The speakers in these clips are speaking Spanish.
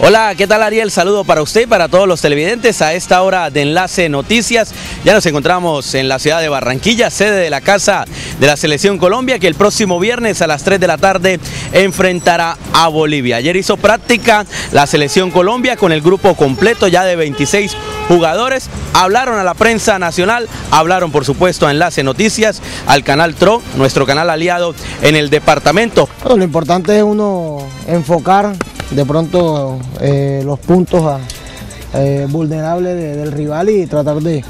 Hola, ¿qué tal Ariel? Saludo para usted y para todos los televidentes a esta hora de Enlace Noticias. Ya nos encontramos en la ciudad de Barranquilla, sede de la Casa de la Selección Colombia, que el próximo viernes a las 3 de la tarde enfrentará a Bolivia. Ayer hizo práctica la Selección Colombia con el grupo completo ya de 26 jugadores. Hablaron a la prensa nacional, hablaron por supuesto a Enlace Noticias, al canal TRO, nuestro canal aliado en el departamento. lo importante es uno enfocar de pronto eh, los puntos eh, vulnerables del rival y tratar de,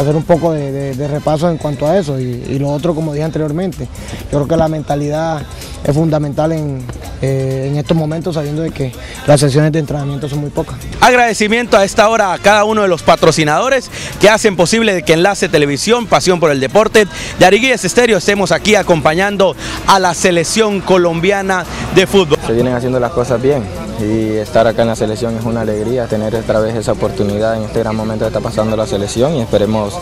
hacer un poco de, repaso en cuanto a eso. Y, lo otro, como dije anteriormente, yo creo que la mentalidad es fundamental en, eh, en estos momentos sabiendo de que las sesiones de entrenamiento son muy pocas. Agradecimiento a esta hora a cada uno de los patrocinadores que hacen posible que Enlace Televisión, Pasión por el Deporte, de Ariguíes Estéreo estemos aquí acompañando a la selección colombiana de fútbol. Se vienen haciendo las cosas bien y estar acá en la selección es una alegría, tener otra vez esa oportunidad en este gran momento que está pasando la selección y esperemos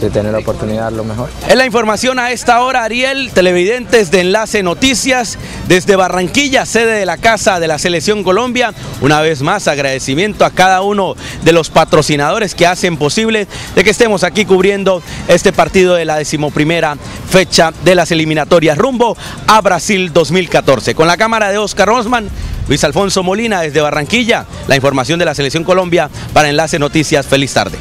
de tener la oportunidad lo mejor. Es la información a esta hora, Ariel, televidentes de Enlace Noticias, desde Barranquilla, sede de la Casa de la Selección Colombia. Una vez más, agradecimiento a cada uno de los patrocinadores que hacen posible de que estemos aquí cubriendo este partido de la decimoprimera fecha de las eliminatorias rumbo a Brasil 2014. Con la cámara de Oscar Rosman, Luis Alfonso Molina desde Barranquilla, la información de la Selección Colombia para Enlace Noticias. Feliz tarde.